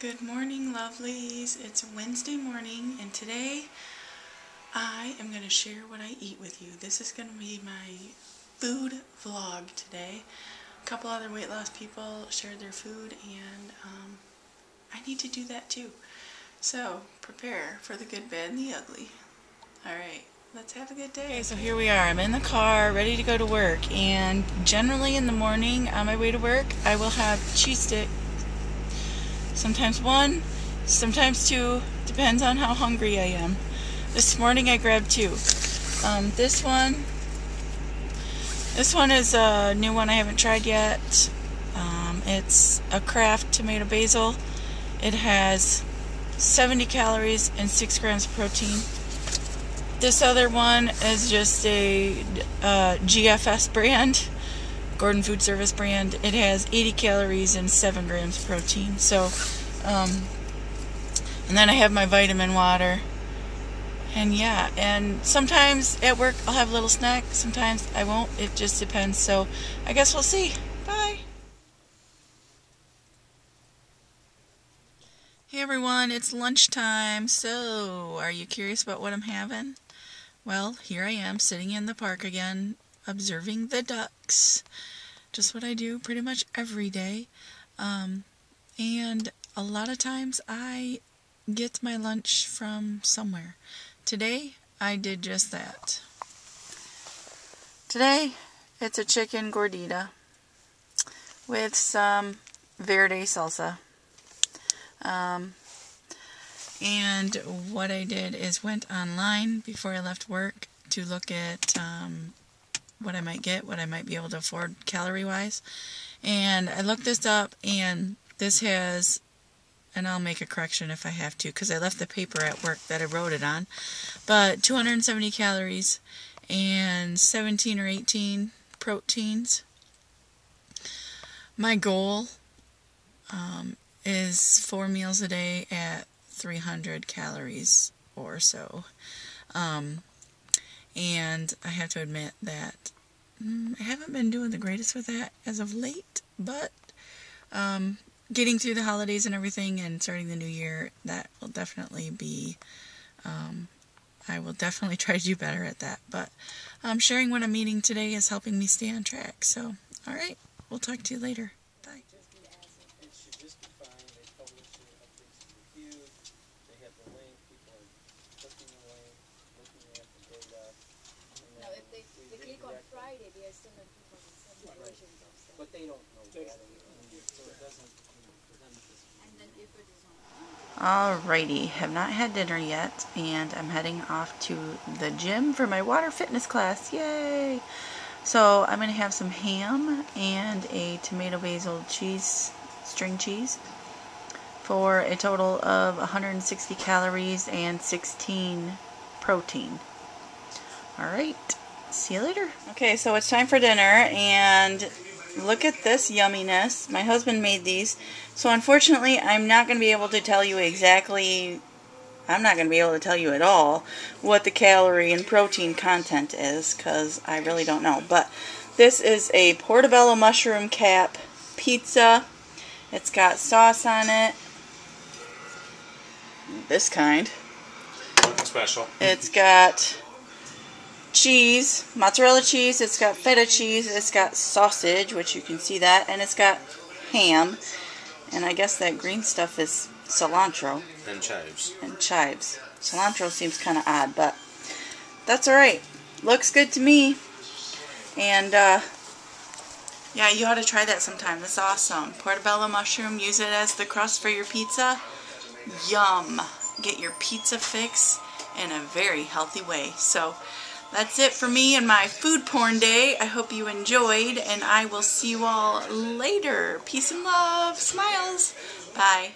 Good morning, lovelies. It's Wednesday morning, and today I am going to share what I eat with you. This is going to be my food vlog today. A couple other weight loss people shared their food, and um, I need to do that too. So, prepare for the good, bad, and the ugly. Alright, let's have a good day. Okay, so here we are. I'm in the car, ready to go to work, and generally in the morning on my way to work, I will have cheese stick sometimes one, sometimes two, depends on how hungry I am. This morning I grabbed two. Um, this one, this one is a new one I haven't tried yet. Um, it's a Kraft tomato basil. It has 70 calories and 6 grams of protein. This other one is just a uh, GFS brand. Gordon Food Service brand. It has 80 calories and 7 grams of protein. So, um, and then I have my vitamin water. And yeah, and sometimes at work I'll have a little snack, sometimes I won't. It just depends. So, I guess we'll see. Bye. Hey everyone, it's lunchtime. So, are you curious about what I'm having? Well, here I am sitting in the park again, observing the ducks. Just what I do pretty much every day. Um, and a lot of times I get my lunch from somewhere. Today, I did just that. Today, it's a chicken gordita with some verde salsa. Um, and what I did is went online before I left work to look at um, what I might get, what I might be able to afford calorie wise. And I looked this up, and this has, and I'll make a correction if I have to, because I left the paper at work that I wrote it on, but 270 calories and 17 or 18 proteins. My goal um, is four meals a day at 300 calories or so. Um, and I have to admit that mm, I haven't been doing the greatest with that as of late, but um, getting through the holidays and everything and starting the new year, that will definitely be, um, I will definitely try to do better at that. But um, sharing what I'm eating today is helping me stay on track. So, alright, we'll talk to you later. Alrighty, have not had dinner yet, and I'm heading off to the gym for my water fitness class. Yay! So I'm going to have some ham and a tomato basil cheese, string cheese, for a total of 160 calories and 16 protein. Alright, see you later. Okay, so it's time for dinner, and look at this yumminess. My husband made these. So unfortunately, I'm not going to be able to tell you exactly, I'm not going to be able to tell you at all what the calorie and protein content is because I really don't know. But this is a portobello mushroom cap pizza. It's got sauce on it. This kind. Special. It's got cheese, mozzarella cheese, it's got feta cheese, it's got sausage, which you can see that, and it's got ham. And I guess that green stuff is cilantro. And chives. And chives. Cilantro seems kind of odd, but that's alright. Looks good to me. And, uh, yeah, you ought to try that sometime. It's awesome. Portobello mushroom, use it as the crust for your pizza. Yum. Get your pizza fix in a very healthy way. So, that's it for me and my food porn day. I hope you enjoyed, and I will see you all later. Peace and love. Smiles. Bye.